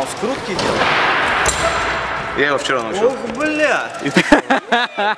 он скрутки делает? Я его вчера научил. Ох, бля!